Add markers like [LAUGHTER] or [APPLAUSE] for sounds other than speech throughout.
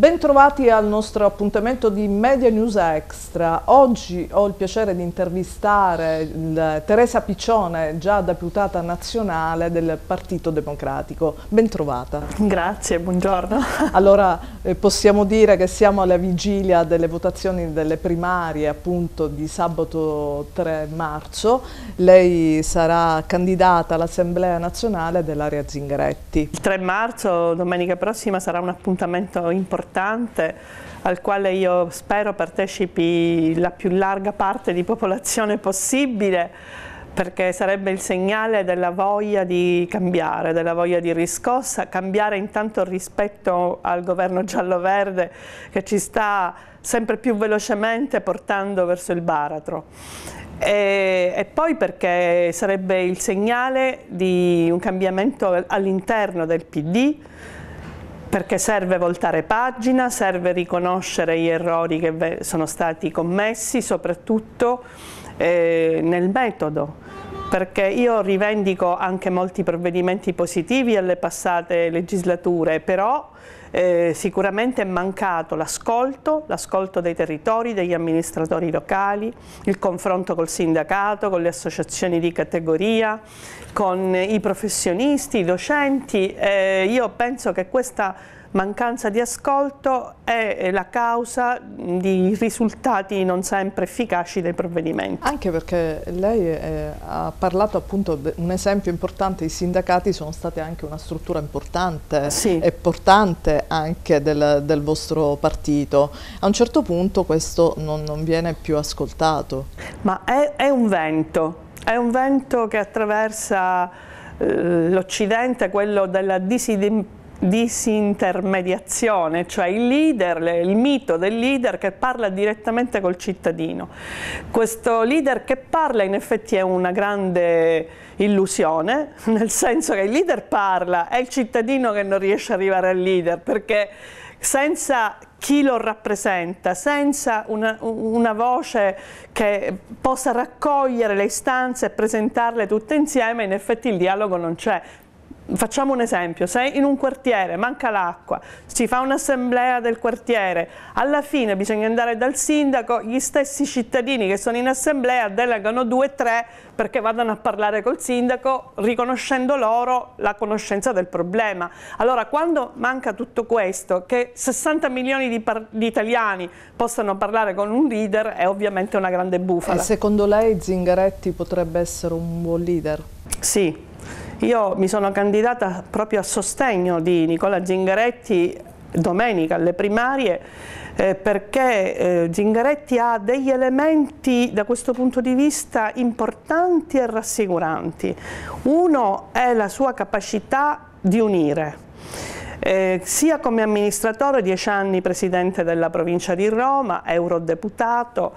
Bentrovati al nostro appuntamento di Media News Extra. Oggi ho il piacere di intervistare Teresa Piccione, già deputata nazionale del Partito Democratico. Bentrovata. Grazie, buongiorno. [LAUGHS] Allora eh, possiamo dire che siamo alla vigilia delle votazioni delle primarie appunto di sabato 3 marzo. Lei sarà candidata all'Assemblea nazionale dell'area Zingaretti. Il 3 marzo, domenica prossima, sarà un appuntamento importante importante al quale io spero partecipi la più larga parte di popolazione possibile perché sarebbe il segnale della voglia di cambiare, della voglia di riscossa, cambiare intanto rispetto al governo giallo-verde che ci sta sempre più velocemente portando verso il baratro. E, e, poi perché sarebbe il segnale di un cambiamento all'interno del PD, perché serve voltare pagina, serve riconoscere gli errori che sono stati commessi, soprattutto eh, nel metodo. Perché io rivendico anche molti provvedimenti positivi alle passate legislature, però eh, sicuramente è mancato l'ascolto, l'ascolto dei territori, degli amministratori locali, il confronto col sindacato, con le associazioni di categoria, con i professionisti, i docenti. Eh, io penso che questa mancanza di ascolto è la causa di risultati non sempre efficaci dei provvedimenti. Anche perché lei eh, ha parlato appunto di un esempio importante, i sindacati sono stati anche una struttura importante sì. e portante anche del, del, vostro partito. A un certo punto questo non, non viene più ascoltato. Ma è, è un vento, è un vento che attraversa eh, l'Occidente, quello della disidentificazione disintermediazione, cioè il leader, il mito del leader che parla direttamente col cittadino. Questo leader che parla in effetti è una grande illusione, [LAUGHS] nel senso che il leader parla, è il cittadino che non riesce ad arrivare al leader, perché senza chi lo rappresenta, senza una, una, voce che possa raccogliere le istanze e presentarle tutte insieme, in effetti il dialogo non c'è. Facciamo un esempio, se in un quartiere manca l'acqua, si fa un'assemblea del quartiere, alla fine bisogna andare dal sindaco, gli stessi cittadini che sono in assemblea delegano due o tre perché vadano a parlare col sindaco riconoscendo loro la conoscenza del problema. Allora quando manca tutto questo, che 60 milioni di, di italiani possano parlare con un leader è ovviamente una grande bufala. E secondo lei Zingaretti potrebbe essere un buon leader? Sì, io mi sono candidata proprio a sostegno di Nicola Zingaretti domenica alle primarie eh, perché eh, Zingaretti ha degli elementi da questo punto di vista importanti e rassicuranti. Uno è la sua capacità di unire, eh, sia come amministratore, dieci anni presidente della provincia di Roma, eurodeputato,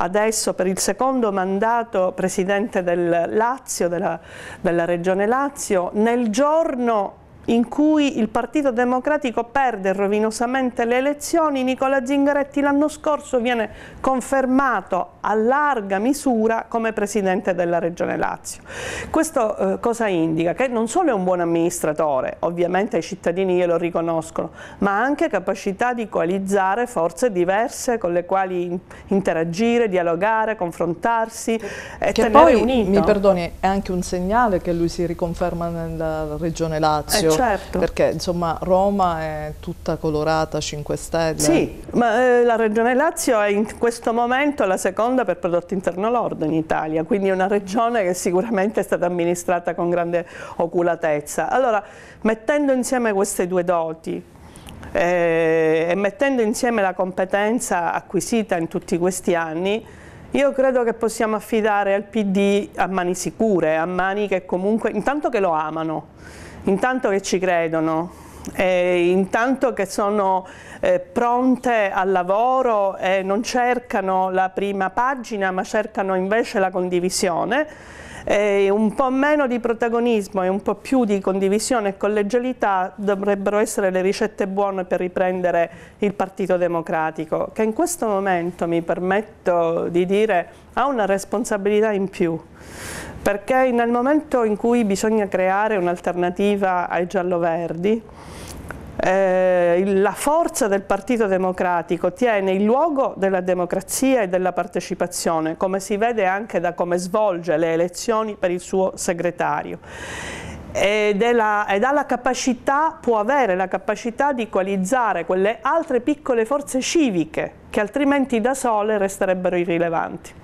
adesso per il secondo mandato presidente del Lazio, della, della regione Lazio, nel giorno in cui il Partito Democratico perde rovinosamente le elezioni, Nicola Zingaretti l'anno scorso viene confermato a larga misura come Presidente della Regione Lazio. Questo eh, cosa indica? Che non solo è un buon amministratore, ovviamente i cittadini glielo riconoscono, ma ha anche capacità di coalizzare forze diverse con le quali interagire, dialogare, confrontarsi e che tenere poi, unito. Mi perdoni, è anche un segnale che lui si riconferma nella Regione Lazio. Eh, certo. Perché insomma Roma è tutta colorata 5 Stelle. Sì, ma eh, la Regione Lazio è in questo momento la seconda per prodotto interno lordo in Italia, quindi è una regione che sicuramente è stata amministrata con grande oculatezza. Allora, mettendo insieme queste due doti, eh, e mettendo insieme la competenza acquisita in tutti questi anni, io credo che possiamo affidare al PD a mani sicure, a mani che comunque, intanto che lo amano, intanto che ci credono, eh, intanto che sono eh, pronte al lavoro e non cercano la prima pagina ma cercano invece la condivisione, eh, un po' meno di protagonismo e un po' più di condivisione e collegialità dovrebbero essere le ricette buone per riprendere il Partito Democratico, che in questo momento, mi permetto di dire, ha una responsabilità in più. Perché nel momento in cui bisogna creare un'alternativa ai giallo-verdi eh, la forza del Partito Democratico tiene il luogo della democrazia e della partecipazione, come si vede anche da come svolge le elezioni per il suo segretario. Ed, la, ed ha la capacità, può avere la capacità di coalizzare quelle altre piccole forze civiche che altrimenti da sole resterebbero irrilevanti.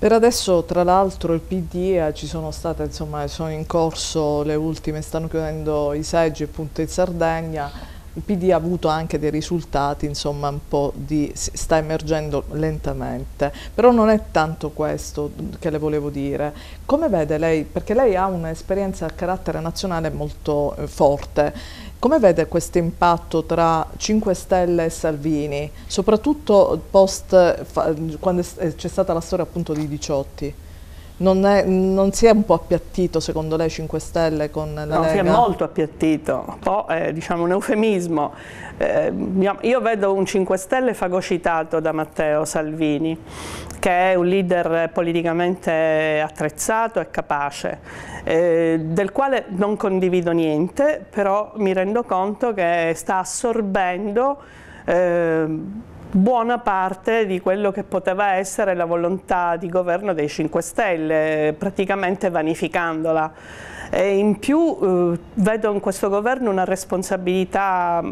Per adesso tra l'altro il PD ci sono state, insomma, sono in corso le ultime, stanno chiudendo i seggi appunto in Sardegna, il PD ha avuto anche dei risultati, insomma un po' di, sta emergendo lentamente, però non è tanto questo che le volevo dire. Come vede lei, perché lei ha un'esperienza a carattere nazionale molto eh, forte, come vede questo impatto tra 5 Stelle e Salvini, soprattutto post, quando c'è stata la storia appunto di Diciotti? Non, è, non, si è un po' appiattito secondo lei 5 Stelle con la no, Lega? si è molto appiattito, un po' è diciamo, un eufemismo. Eh, io vedo un 5 Stelle fagocitato da Matteo Salvini, che è un leader politicamente attrezzato e capace, eh, del quale non condivido niente, però mi rendo conto che sta assorbendo eh, buona parte di quello che poteva essere la volontà di governo dei 5 Stelle, praticamente vanificandola. E in più eh, vedo in questo governo una responsabilità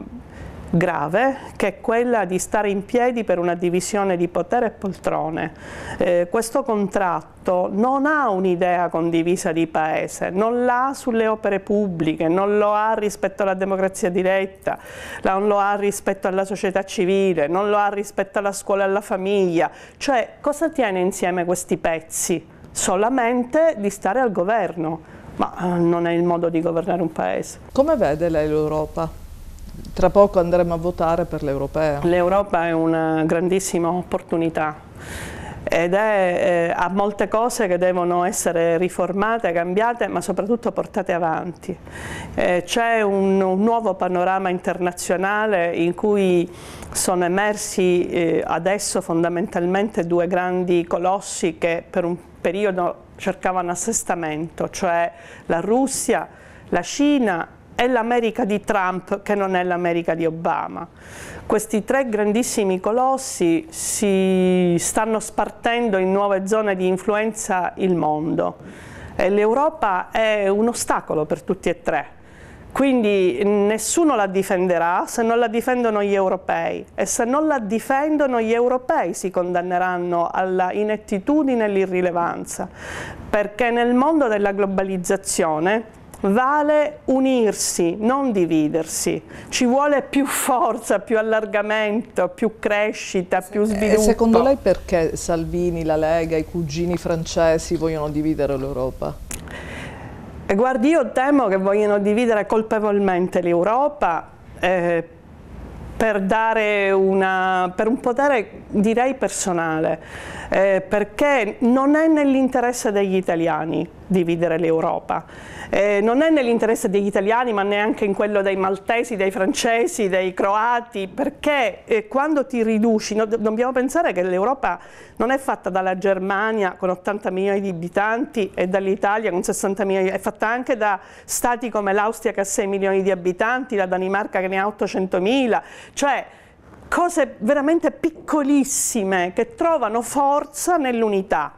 grave che è quella di stare in piedi per una divisione di potere e poltrone. Eh, questo contratto non ha un'idea condivisa di paese, non l'ha sulle opere pubbliche, non lo ha rispetto alla democrazia diretta, non lo ha rispetto alla società civile, non lo ha rispetto alla scuola e alla famiglia. Cioè cosa tiene insieme questi pezzi? Solamente di stare al governo, ma eh, non è il modo di governare un paese. Come vede lei l'Europa? Tra poco andremo a votare per l'Europea. L'Europa è una grandissima opportunità ed è, eh, ha molte cose che devono essere riformate, cambiate, ma soprattutto portate avanti. Eh, C'è un, un, nuovo panorama internazionale in cui sono emersi eh, adesso fondamentalmente due grandi colossi che per un periodo cercavano assestamento, cioè la Russia, la Cina è l'America di Trump che non è l'America di Obama. Questi tre grandissimi colossi si stanno spartendo in nuove zone di influenza il mondo e l'Europa è un ostacolo per tutti e tre. Quindi nessuno la difenderà se non la difendono gli europei e se non la difendono gli europei si condanneranno alla inettitudine e all'irrilevanza perché nel mondo della globalizzazione vale unirsi, non dividersi. Ci vuole più forza, più allargamento, più crescita, più sviluppo. E secondo lei perché Salvini, la Lega, i cugini francesi vogliono dividere l'Europa? Guardi, io temo che vogliono dividere colpevolmente l'Europa eh, per dare una, per un potere direi personale, eh, perché non è nell'interesse degli italiani dividere l'Europa. Eh, non è nell'interesse degli italiani ma neanche in quello dei maltesi, dei francesi, dei croati, perché eh, quando ti riduci, no, dobbiamo pensare che l'Europa non è fatta dalla Germania con 80 milioni di abitanti e dall'Italia con 60 milioni, è fatta anche da stati come l'Austria che ha 6 milioni di abitanti, la Danimarca che ne ha 800 mila, cioè cose veramente piccolissime che trovano forza nell'unità.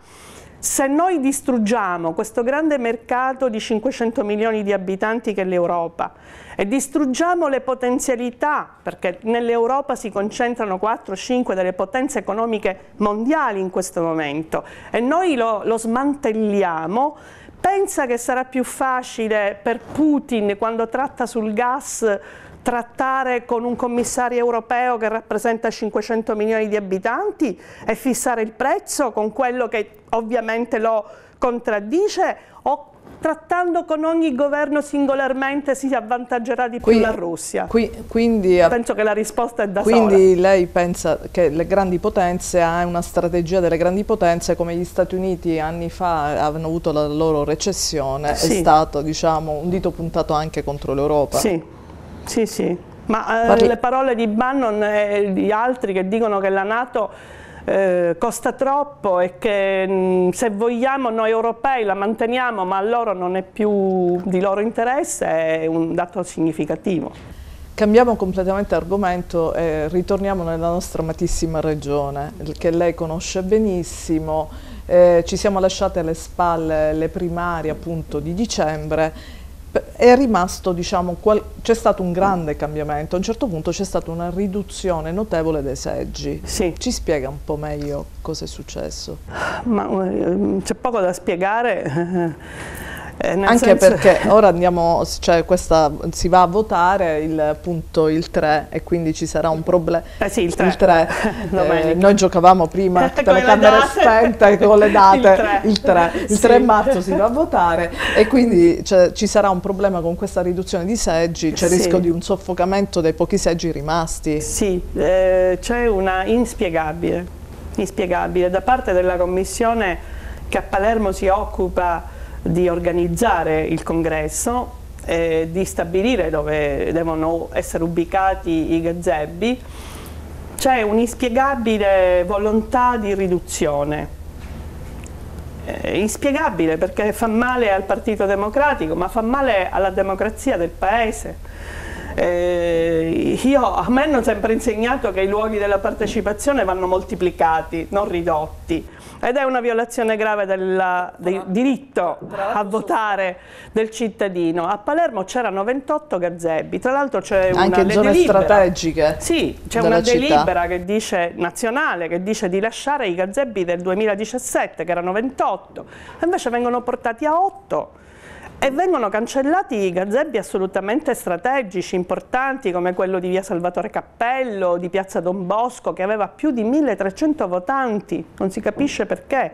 Se noi distruggiamo questo grande mercato di 500 milioni di abitanti che è l'Europa e distruggiamo le potenzialità, perché nell'Europa si concentrano 4-5 delle potenze economiche mondiali in questo momento, e noi lo, lo smantelliamo, pensa che sarà più facile per Putin quando tratta sul gas trattare con un commissario europeo che rappresenta 500 milioni di abitanti e fissare il prezzo con quello che ovviamente lo contraddice o trattando con ogni governo singolarmente si avvantaggerà di più qui, la Russia? Qui, quindi, Penso che la risposta è da quindi sola. lei pensa che le grandi potenze ha una strategia delle grandi potenze come gli Stati Uniti anni fa hanno avuto la loro recessione, sì. è stato diciamo, un dito puntato anche contro l'Europa? Sì. Sì, sì, ma eh, le parole di Bannon e di altri che dicono che la Nato eh, costa troppo e che mh, mm, se vogliamo noi europei la manteniamo ma a loro non è più di loro interesse è un dato significativo. Cambiamo completamente argomento e ritorniamo nella nostra amatissima regione, che lei conosce benissimo. Eh, ci siamo lasciate alle spalle le primarie appunto di dicembre è rimasto, diciamo, c'è stato un grande cambiamento, a un certo punto c'è stata una riduzione notevole dei seggi. Sì. Ci spiega un po' meglio cosa è successo? Eh, c'è poco da spiegare. [LAUGHS] Eh, Anche perché [LAUGHS] ora andiamo, cioè questa, si va a votare il punto il 3 e quindi ci sarà un problema. Eh sì, il 3. Il 3 [LAUGHS] eh, noi giocavamo prima [LAUGHS] con le camere spente con le date, il 3. Il 3, il 3 sì. marzo si va a votare e quindi cioè, ci sarà un problema con questa riduzione di seggi, c'è il sì. rischio di un soffocamento dei pochi seggi rimasti. Sì, eh, c'è una inspiegabile, inspiegabile da parte della commissione che a Palermo si occupa di organizzare il congresso, eh, di stabilire dove devono essere ubicati i gazebbi, c'è un'inspiegabile volontà di riduzione. Eh, inspiegabile perché fa male al Partito Democratico, ma fa male alla democrazia del Paese. Eh, io, a me hanno sempre insegnato che i luoghi della partecipazione vanno moltiplicati, non ridotti ed è una violazione grave del, del diritto a votare del cittadino. A Palermo c'erano 28 gazebbi, tra l'altro c'è una Anche in zone delibera. strategiche Sì, c'è una delibera che dice, nazionale che dice di lasciare i gazebbi del 2017 che erano 28 e invece vengono portati a 8 e vengono cancellati i gazebbi assolutamente strategici, importanti, come quello di via Salvatore Cappello, di piazza Don Bosco, che aveva più di 1300 votanti, non si capisce perché,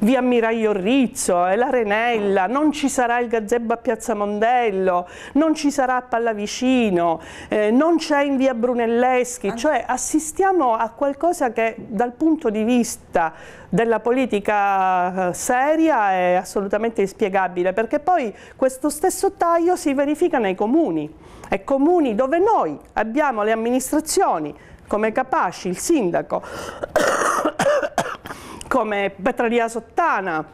via Ammiraglio Rizzo e l'Arenella, non ci sarà il gazebo a piazza Mondello, non ci sarà a Pallavicino, eh, non c'è in via Brunelleschi, cioè assistiamo a qualcosa che dal punto di vista della politica eh, seria è assolutamente inspiegabile perché poi questo stesso taglio si verifica nei comuni. E comuni dove noi abbiamo le amministrazioni come Capaci, il sindaco, [COUGHS] come Petralia Sottana,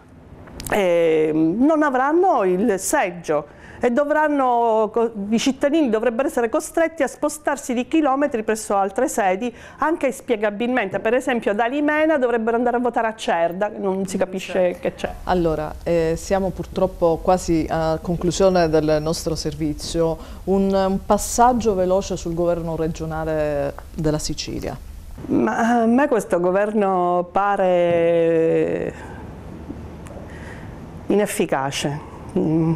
eh, non avranno il seggio e dovranno, i cittadini dovrebbero essere costretti a spostarsi di chilometri presso altre sedi, anche spiegabilmente. Per esempio da Limena dovrebbero andare a votare a Cerda, non si capisce certo. che c'è. Allora, eh, siamo purtroppo quasi a conclusione del nostro servizio. Un, un passaggio veloce sul governo regionale della Sicilia. Ma a me questo governo pare inefficace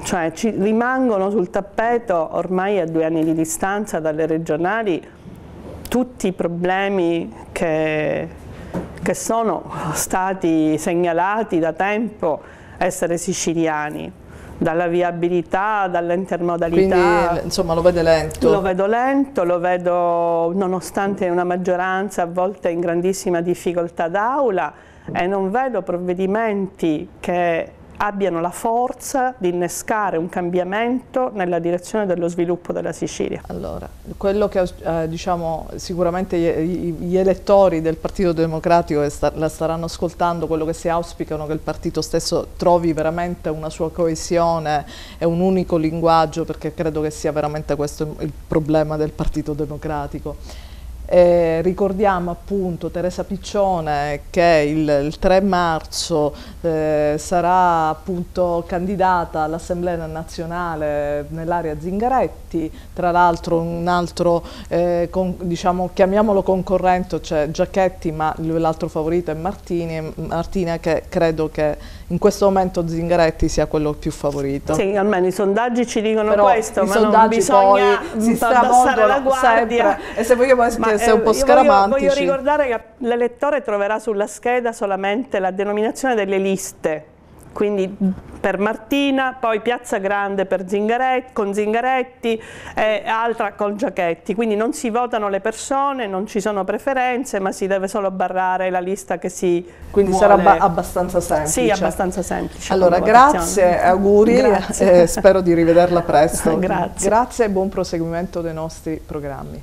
cioè ci rimangono sul tappeto ormai a due anni di distanza dalle regionali tutti i problemi che, che sono stati segnalati da tempo essere siciliani dalla viabilità, dall'intermodalità. Quindi insomma lo vede lento? Lo vedo lento, lo vedo nonostante una maggioranza a volte in grandissima difficoltà d'aula e non vedo provvedimenti che abbiano la forza di innescare un cambiamento nella direzione dello sviluppo della Sicilia. Allora, quello che eh, diciamo sicuramente gli, gli, elettori del Partito Democratico la staranno ascoltando, quello che si auspicano che il partito stesso trovi veramente una sua coesione e un unico linguaggio perché credo che sia veramente questo il problema del Partito Democratico. Eh, ricordiamo appunto Teresa Piccione che il, il 3 marzo eh, sarà appunto candidata all'Assemblea nazionale nell'area Zingaretti, tra l'altro un altro, eh, con, diciamo, chiamiamolo concorrente, cioè Giacchetti, ma l'altro favorito è Martini, Martina che credo che in questo momento Zingaretti sia quello più favorito. Sì, almeno i sondaggi ci dicono Però questo, ma non bisogna si abbassare la guardia. Sempre. E se vogliamo essere ma, un po' scaramantici. Voglio, voglio ricordare che l'elettore troverà sulla scheda solamente la denominazione delle liste, quindi per Martina, poi Piazza Grande Zingaretti, con Zingaretti e altra con Giachetti, quindi non si votano le persone, non ci sono preferenze, ma si deve solo barrare la lista che si Quindi vuole. sarà abbastanza semplice. Sì, abbastanza semplice. Allora, grazie, auguri, grazie. Eh, spero di rivederla presto. [LAUGHS] grazie. Grazie e buon proseguimento dei nostri programmi.